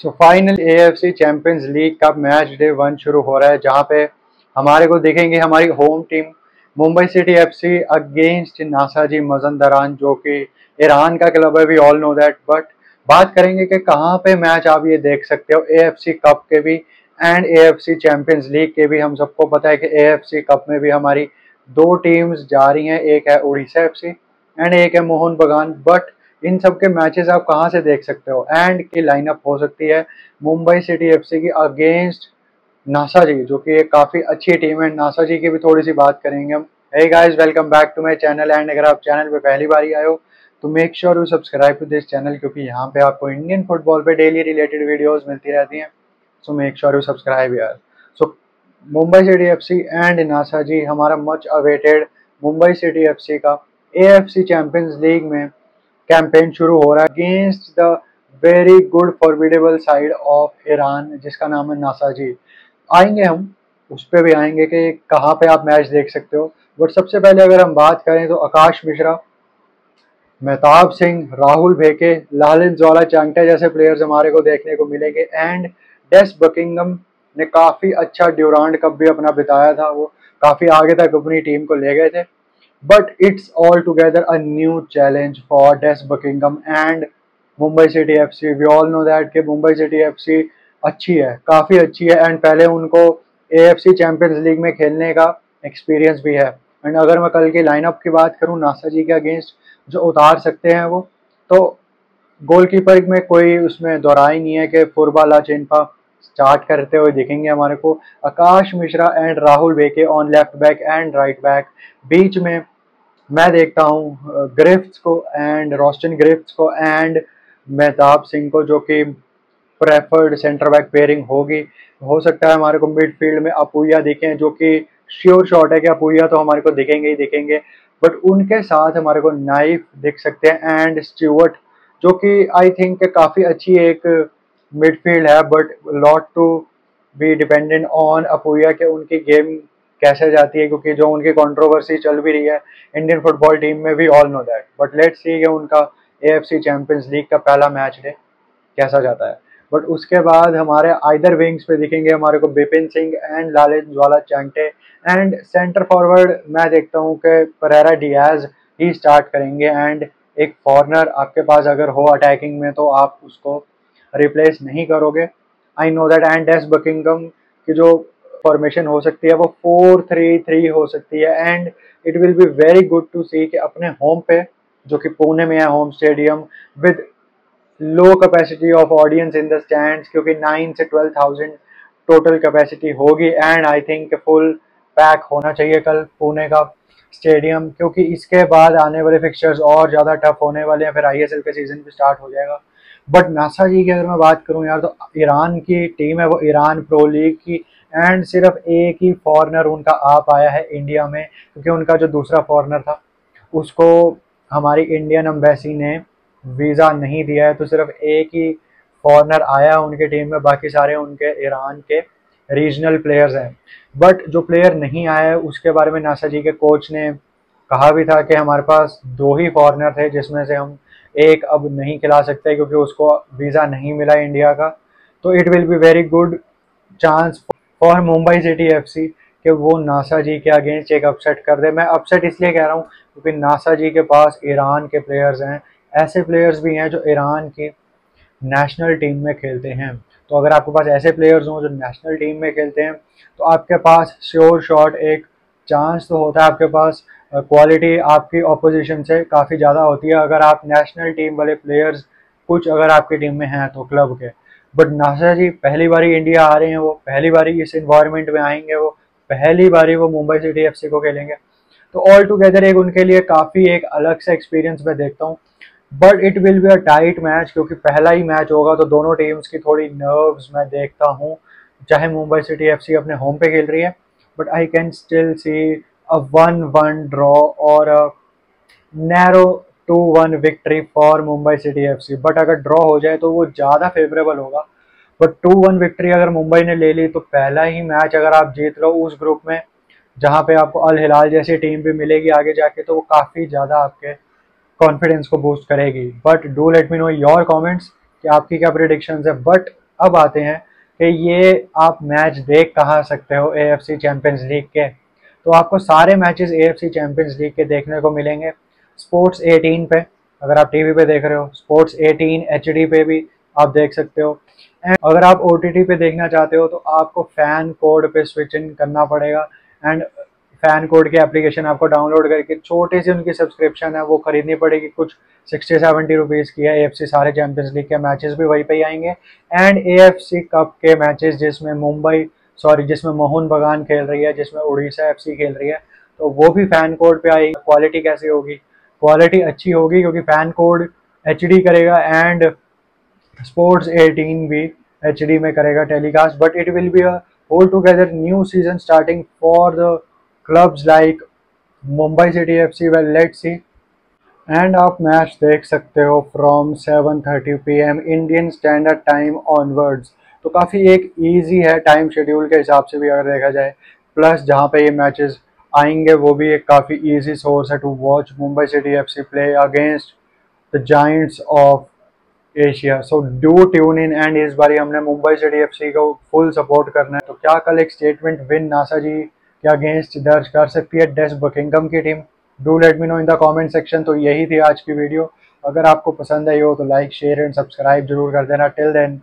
So final AFC Champions League का match day one शुरू हो रहा है, जहाँ पे हमारे को देखेंगे हमारी home team Mumbai City FC against Nassaji Mazandaran, जो कि ईरान का क्लब है we all know that but बात करेंगे कि कहाँ पे मैच आप ये देख सकते हो एएफसी कप के भी एंड एएफसी चैंपियंस लीग के भी। हम सबको पता है कि एएफसी कप में भी हमारी दो टीम्स जा रही हैं, एक है उड़ीसा एफसी एंड एक है मोहन बगान बट इन सब के मैचेस आप कहाँ से देख सकते हो? एंड की लाइनअप हो सकती है मुंबई सिटी एफसी की अगेंस्ट नासा जी, जो कि एक काफ़ी अच्छी टीम है। नासा जी की भी थोड़ी सी बात करेंगे हम। Hey guys welcome back to my channel and अगर आप चैनल पे पहली बार ही आए हो तो make sure you subscribe to this channel क्योंकि यहाँ पे आपको इंडियन फुटबॉल पे डेली रिलेटेड वीडियोस मिलती रहती हैं। So make sure you subscribe यार। So Mumbai City FC and Nassaji, हमारा much awaited Mumbai City FC का एएफसी चैंपियंस लीग में कैंपेन शुरू हो रहा है against the very good formidable side of Iran जिसका नाम है नासा जी। आएँगे हम, उस पर भी आएँगे कि कहाँ पे आप मैच देख सकते हो। बट सबसे पहले अगर हम बात करें तो आकाश मिश्रा, मेहताब सिंह, राहुल भेके, लालिन ज्वाला चांगटा जैसे प्लेयर्स हमारे को देखने को मिलेंगे। एंड डेस बकिंगम ने काफ़ी अच्छा ड्यूरांड कप भी अपना बिताया था। वो काफ़ी आगे तक अपनी टीम को ले गए थे। All together a new challenge for Des Buckingham and Mumbai City F C we all know that कि सिटी एफ़ सी अच्छी है, काफ़ी अच्छी है एंड पहले उनको A F C Champions League में खेलने का एक्सपीरियंस भी है। एंड अगर मैं कल की लाइनअप की बात करूँ, नासा जी के अगेंस्ट जो उतार सकते हैं वो तो गोलकीपर में कोई उसमें दोहराई नहीं है कि फुरबाला, चिनपा स्टार्ट करते हुए दिखेंगे हमारे को Akash Mishra and Rahul Bheke on left back and right back बीच में मैं देखता हूँ ग्रिफ्ट को एंड रोस्टन ग्रिफ्ट को एंड मेहताब सिंह को जो कि प्रेफर्ड सेंटर बैक पेयरिंग होगी। हो सकता है हमारे को मिडफील्ड में अपुया दिखें, जो कि श्योर शॉट है कि अपुया तो हमारे को दिखेंगे ही दिखेंगे। बट उनके साथ हमारे को नाइफ दिख सकते हैं एंड स्टीवर्ट जो कि आई थिंक काफ़ी अच्छी एक मिडफील्ड है but lot to be dependent on Apuia के उनकी गेम कैसे जाती है, क्योंकि जो उनकी कंट्रोवर्सी चल भी रही है इंडियन फुटबॉल टीम में भी all know that but let's see कि उनका A F C Champions League का पहला मैच डे कैसा जाता है। बट उसके बाद हमारे आइदर विंग्स पे दिखेंगे, हमारे को Bipin Singh and Lallianzuala Chhangte and centre forward मैं देखता हूँ कि परेरा डियाज ही स्टार्ट करेंगे एंड एक फॉरनर आपके पास अगर हो अटैकिंग में तो आप उसको रिप्लेस नहीं करोगे। I know that and Des Buckingham की जो फॉर्मेशन हो सकती है, वो फोर थ्री थ्री हो सकती है। And it will be very good to see कि अपने होम पे, जो कि पुणे में है home stadium with low capacity of audience in the stand क्योंकि नाइन से ट्वेल्व थाउज़ेंड टोटल कैपेसिटी होगी। And I think full pack होना चाहिए कल पुणे का स्टेडियम क्योंकि इसके बाद आने वाले फिक्चर्स और ज़्यादा टफ होने वाले हैं। फिर आई एस एल का सीज़न भी स्टार्ट हो जाएगा। बट नासा जी की अगर मैं बात करूँ यार तो ईरान की टीम है वो ईरान प्रो लीग की एंड सिर्फ़ एक ही फॉरनर उनका आ पाया है इंडिया में क्योंकि उनका जो दूसरा फॉरनर था उसको हमारी इंडियन एम्बेसी ने वीज़ा नहीं दिया है तो सिर्फ़ एक ही फॉरनर आया है उनके टीम में बाकी सारे उनके ईरान के रीजनल प्लेयर्स हैं बट जो प्लेयर नहीं आया है उसके बारे में नासा जी के कोच ने कहा भी था कि हमारे पास दो ही फॉरनर थे जिसमें से हम एक अब नहीं खिला सकते क्योंकि उसको वीज़ा नहीं मिला इंडिया का। तो it will be very good chance for Mumbai City FC कि वो नासा जी के अगेंस्ट एक अपसेट कर दे। मैं अपसेट इसलिए कह रहा हूँ क्योंकि नासा जी के पास ईरान के प्लेयर्स हैं। ऐसे प्लेयर्स भी हैं जो ईरान की नेशनल टीम में खेलते हैं। तो अगर आपके पास ऐसे प्लेयर्स हों जो नेशनल टीम में खेलते हैं तो आपके पास श्योर शॉट एक चांस तो होता है आपके पास। क्वालिटी आपकी ऑपोजिशन से काफ़ी ज़्यादा होती है। अगर आप नेशनल टीम वाले प्लेयर्स कुछ अगर आपकी टीम में हैं तो क्लब के। बट नासा जी, पहली बारी इंडिया आ रहे हैं वो, पहली बारी इस इन्वायरमेंट में आएँगे वो, पहली बारी वो मुंबई सिटी एफसी को खेलेंगे। तो ऑल टुगेदर एक उनके लिए काफ़ी एक अलग सा एक्सपीरियंस मैं देखता हूँ। But it will be a tight match क्योंकि पहला ही मैच होगा तो दोनों टीम्स की थोड़ी नर्व्स मैं देखता हूँ। चाहे मुंबई सिटी एफसी अपने होम पे खेल रही है but I can still see one draw और a narrow two one victory for Mumbai City FC but अगर ड्रॉ हो जाए तो वो ज़्यादा फेवरेबल होगा। बट टू वन विक्ट्री अगर मुंबई ने ले ली तो पहला ही मैच अगर आप जीत लो उस ग्रुप में, जहाँ पे आपको अल हिलाल जैसी टीम भी मिलेगी आगे जाके तो वो काफ़ी ज़्यादा आपके कॉन्फिडेंस को बूस्ट करेगी। But do let me know your comments कि आपकी क्या प्रिडिक्शन है। बट अब आते हैं कि ये आप मैच देख कहाँ सकते हो एफ़ सी चैम्पियंस लीग के। तो आपको सारे matches A F C Champions League के देखने को मिलेंगे। स्पोर्ट्स 18 पे, अगर आप टीवी पे देख रहे हो। स्पोर्ट्स 18 एच पे भी आप देख सकते हो। एंड अगर आप ओटीटी पे देखना चाहते हो तो आपको फ़ैन कोड पे स्विच इन करना पड़ेगा। एंड फ़ैन कोड की एप्लीकेशन आपको डाउनलोड करके छोटे से उनकी सब्सक्रिप्शन है, वो खरीदनी पड़ेगी। कुछ सिक्सटी सेवेंटी रुपीज़ की है। एएफसी सारे चैंपियंस लीग के मैचेस भी वहीं पे ही आएँगे। एंड एएफसी कप के मैचेस जिसमें मुंबई सॉरी, जिसमें मोहन बगान खेल रही है, जिसमें उड़ीसा एफसी खेल रही है तो वो भी फ़ैन कोड पे आएगी। क्वालिटी कैसी होगी? क्वालिटी अच्छी होगी, क्योंकि फ़ैन कोड एचडी करेगा एंड स्पोर्ट्स 18 भी एचडी में करेगा telecast but it will be a whole together new season starting for the clubs like Mumbai City F C well let see and आप मैच देख सकते हो from 7:30 PM Indian standard time onwards तो काफ़ी एक easy है time schedule के हिसाब से भी अगर देखा जाए। प्लस जहाँ पे ये मैचेस आएँगे, वो भी एक काफ़ी इजी सोर्स है to watch Mumbai City FC play against the giants of Asia so do tune in and इस बार हमने मुंबई सिटी एफसी को फुल सपोर्ट करना है। तो क्या कल एक स्टेटमेंट विन नासा जी, के अगेंस्ट दर्ज कर सकती है डेस्ट बकिंगम की team do let me know in the comment section तो यही थी आज की वीडियो अगर आपको पसंद आई हो तो लाइक शेयर एंड सब्सक्राइब ज़रूर कर देना। Till then